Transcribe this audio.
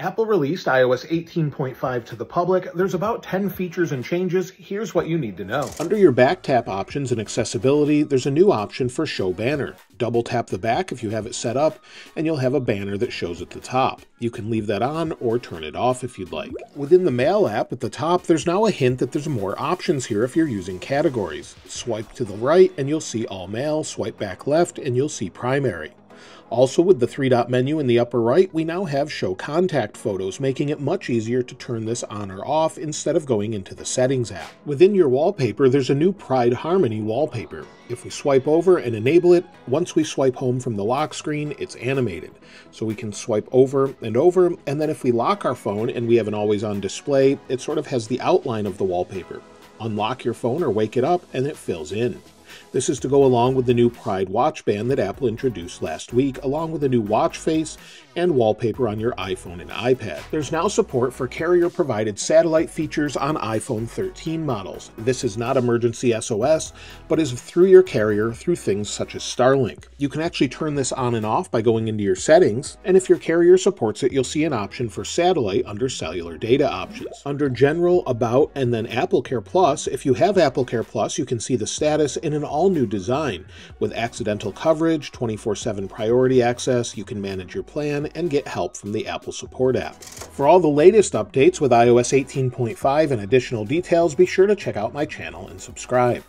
Apple released iOS 18.5 to the public. There's about 10 features and changes. Here's what you need to know. Under your back tap options and accessibility, there's a new option for Show Banner. Double tap the back if you have it set up, and you'll have a banner that shows at the top. You can leave that on or turn it off if you'd like. Within the Mail app at the top, there's now a hint that there's more options here if you're using categories. Swipe to the right and you'll see All Mail, swipe back left and you'll see Primary. Also, with the three dot menu in the upper right, we now have Show Contact Photos, making it much easier to turn this on or off instead of going into the Settings app. Within your wallpaper, there's a new Pride Harmony wallpaper. If we swipe over and enable it, once we swipe home from the lock screen, it's animated. So we can swipe over and over, and then if we lock our phone and we have an always on display, it sort of has the outline of the wallpaper. Unlock your phone or wake it up, and it fills in. This is to go along with the new Pride watch band that Apple introduced last week, along with a new watch face and wallpaper on your iPhone and iPad. There's now support for carrier-provided satellite features on iPhone 13 models. This is not emergency SOS, but is through your carrier through things such as Starlink. You can actually turn this on and off by going into your settings, and if your carrier supports it, you'll see an option for satellite under cellular data options. Under General, About, and then Apple Care Plus, if you have Apple Care Plus, you can see the status in an all-new design. With accidental coverage, 24-7 priority access, you can manage your plan, and get help from the Apple Support app. For all the latest updates with iOS 18.5 and additional details, be sure to check out my channel and subscribe.